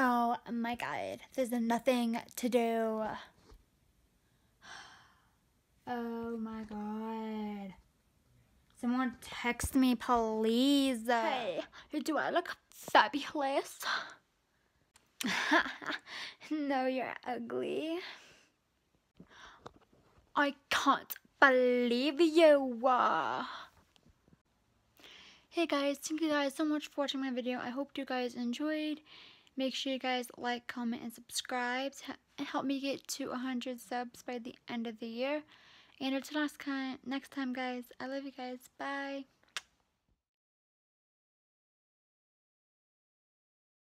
Oh my god, there's nothing to do. Oh my god. Someone text me, please. Hey, do I look fabulous? no, you're ugly. I can't believe you. Hey guys, thank you guys so much for watching my video. I hope you guys enjoyed. Make sure you guys like, comment, and subscribe to help me get to 100 subs by the end of the year. And until next time, next time guys, I love you guys. Bye.